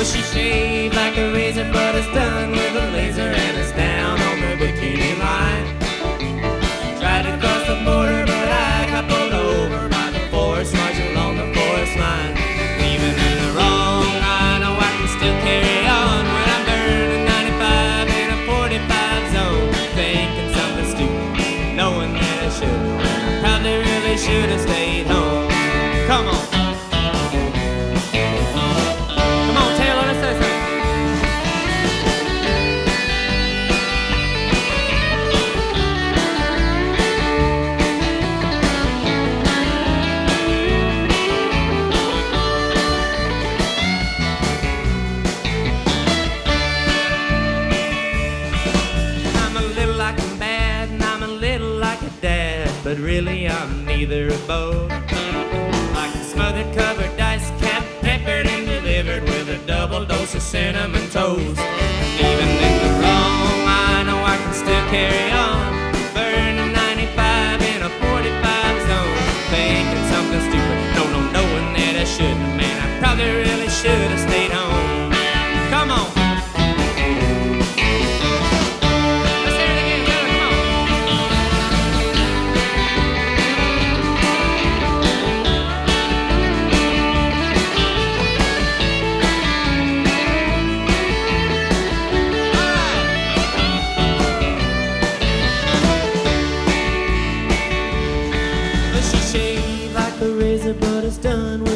Well, she shaved like a razor, but it's done but really I'm neither of both. Like a smothered, covered dice cap, peppered and delivered with a double dose of cinnamon toast. And even in the wrong, I know I can still carry on. Burning 95 in a 45 zone, thinking something stupid. No, no, knowing that I shouldn't, man, I probably really should. Shave like a razor, but it's done.